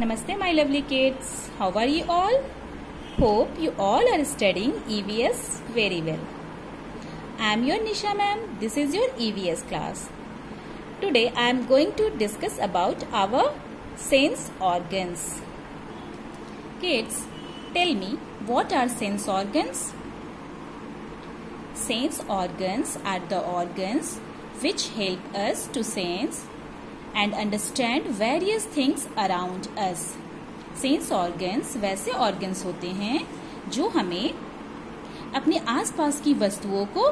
Namaste, my lovely kids. How are you all? Hope you all are studying EVS very well. I am your Nisha ma'am. This is your EVS class. Today I am going to discuss about our sense organs. Kids, tell me what are sense organs? Sense organs are the organs which help us to sense and understand various things around us. Sense organs वैसे organs होते हैं जो हमें अपने आसपास की वस्तुओं को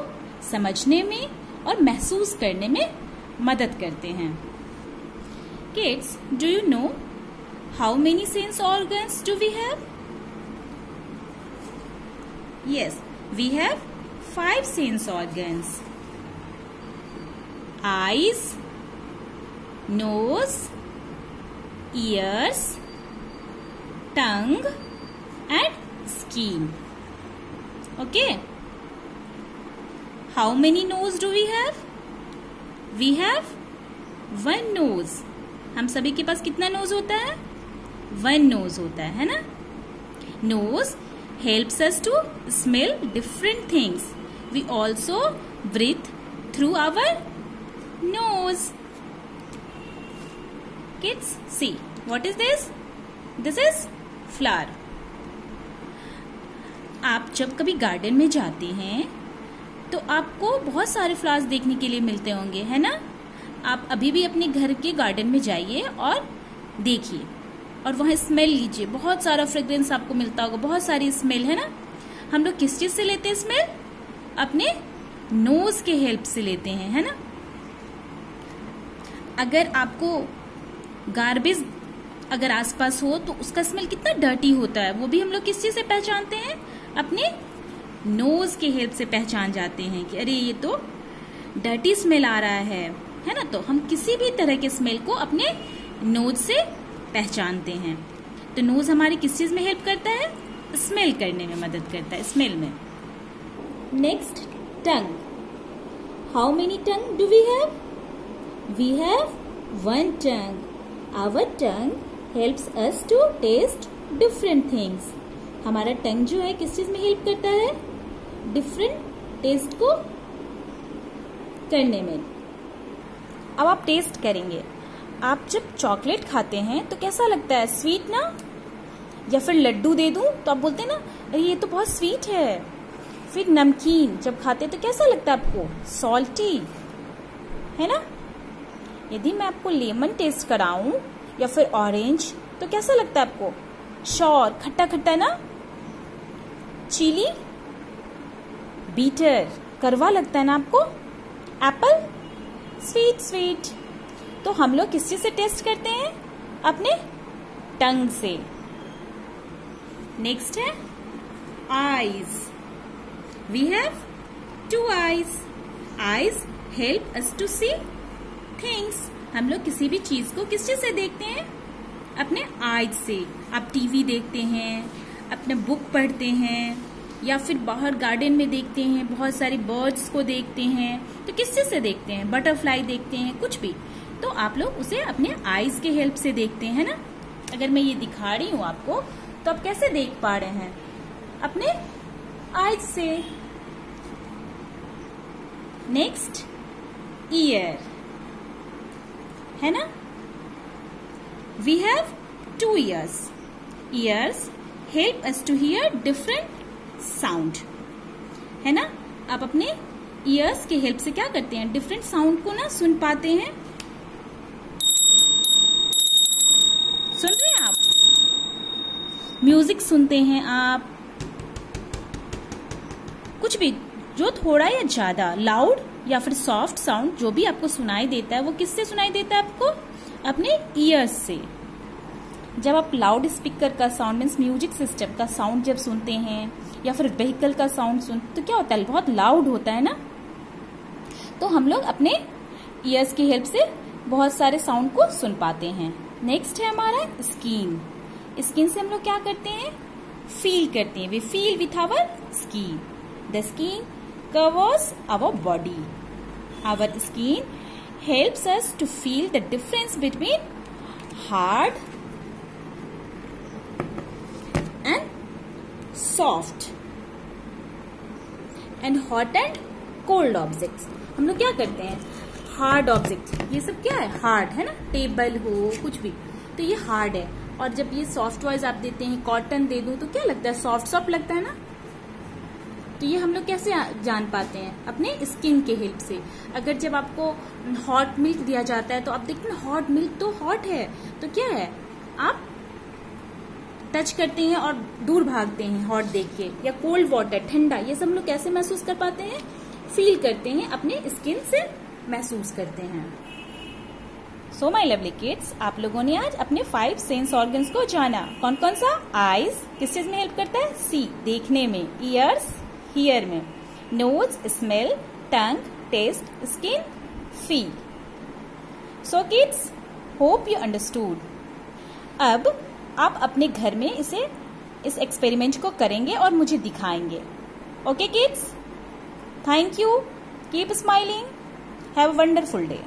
समझने में और महसूस करने में मदद करते हैं। Kids do you know how many sense organs do we have yes we have five sense organs. Eyes nose ears tongue and skin okay how many nose do we have we have one nose हम सभी के पास कितना nose होता है one knows होता है है ना nose helps us to smell different things we also breathe through our nose kids see. What is this? This is flower. आप जब कभी गार्डन में जाते हैं तो आपको बहुत सारे फ्लावर्स देखने के लिए मिलते होंगे, है ना? आप अभी भी अपने घर के गार्डन में जाइए और देखिए। और वहाँ स्मेल लीजिए। बहुत सारा फ्रेग्रेंस आपको मिलता होगा। बहुत सारी स्मेल है ना? हम लोग किस चीज़ से लेते हैं स्मेल अपने नोज़ के हेल्प से लेते हैं, है ना? अगर आपको गार्बेज अगर आसपास हो तो उसका स्मेल कितना डर्टी होता है, वो भी हम लोग किस चीज़ से पहचानते हैं? अपने नोज़ के हेल्प से पहचान जाते हैं कि अरे ये तो डर्टी स्मेल आ रहा है है ना? तो हम किसी भी तरह के स्मेल को अपने नोज़ से पहचानते हैं। तो नोज़ हमारी किस चीज़ में हेल्प करता है? स्मेल करने में मदद करता है स्मेल में। Next tongue how many tongue do we have we have one tongue our tongue helps us to taste different things हमारा टंग जो है, किस चीज़ में हेल्प करता है? डिफरेंट टेस्ट को करने में। अब आप टेस्ट करेंगे। आप जब चॉकलेट खाते हैं तो कैसा लगता है? स्वीट ना? या फिर लड्डू दे दूँ? तो आप बोलते हैं ना, अरे, ये तो बहुत स्वीट है। फिर नमकीन जब खाते हैं तो कैसा लगता है आपको? सॉल्टी है ना? यदि मैं आपको लेमन टेस्ट कराऊं या फिर ऑरेंज तो कैसा लगता है आपको? शौर खट्टा खट्टा ना? चिली बीटर करवा लगता है ना आपको? एप्पल स्वीट स्वीट तो हम लोग किस चीज़ से टेस्ट करते हैं? अपने टंग से। नेक्स्ट है eyes we have two eyes eyes help us to see things हम लोग किसी भी चीज़ को किस चीज़ से देखते हैं? अपने आईज से। आप टीवी देखते हैं, अपने बुक पढ़ते हैं, या फिर बाहर गार्डन में देखते हैं, बहुत सारी बर्ड्स को देखते हैं तो किस चीज़ से देखते हैं? बटरफ्लाई देखते हैं, कुछ भी। तो आप लोग उसे अपने आईज के हेल्प से देखते हैं ना? अगर मैं ये दिखा रही हूँ आपको तो आप कैसे देख पा रहे हैं? अपने आईज से। नेक्स्ट ईयर है ना? We have two ears ears help us to hear different sound है ना? आप अपने ईयर्स के हेल्प से क्या करते हैं? डिफरेंट साउंड को ना सुन पाते हैं। सुन रहे हैं आप? म्यूज़िक सुनते हैं आप। कुछ भी, जो थोड़ा या ज़्यादा लाउड या फिर सॉफ्ट साउंड जो भी आपको सुनाई देता है, वो किससे सुनाई देता है आपको? अपने ईयर्स से। जब आप लाउड स्पीकर का साउंड मीन्स म्यूज़िक सिस्टम का साउंड जब सुनते हैं, या फिर व्हीकल का साउंड सुन तो क्या होता है? बहुत लाउड होता है ना? तो हम लोग अपने ईयर्स की हेल्प से बहुत सारे साउंड को सुन पाते हैं। नेक्स्ट है हमारा स्किन स्किन से हम लोग क्या करते हैं? फील करते हैं। We feel with our skin the skin covers our body. Our skin helps us to feel the difference between hard and soft and hot and cold objects. हम लोग क्या करते हैं हार्ड ऑब्जेक्ट ये सब क्या है हार्ड है ना टेबल हो कुछ भी तो ये हार्ड है और जब ये सॉफ्ट वाइज आप देते हैं कॉटन दे दूँ तो क्या लगता है सॉफ्ट सॉफ्ट लगता है ना तो ये हम लोग कैसे जान पाते हैं? अपने स्किन के हेल्प से। अगर जब आपको हॉट मिल्क दिया जाता है तो आप देखते हैं हॉट मिल्क तो हॉट है। तो क्या है? आप टच करते हैं और दूर भागते हैं हॉट देख के। या कोल्ड वाटर ठंडा, ये सब लोग कैसे महसूस कर पाते हैं? फील करते हैं, अपने स्किन से महसूस करते हैं। सो माई लवली किड्स आप लोगों ने आज अपने फाइव सेंस ऑर्गन्स को जाना। कौन कौन सा? आईज किस चीज़ में हेल्प करता है? सी देखने में। ईयर्स हियर में nose smell tongue taste skin feel so kids hope you understood अब आप अपने घर में इसे, इस एक्सपेरिमेंट को करेंगे और मुझे दिखाएँगे. Okay kids thank you keep smiling have wonderful day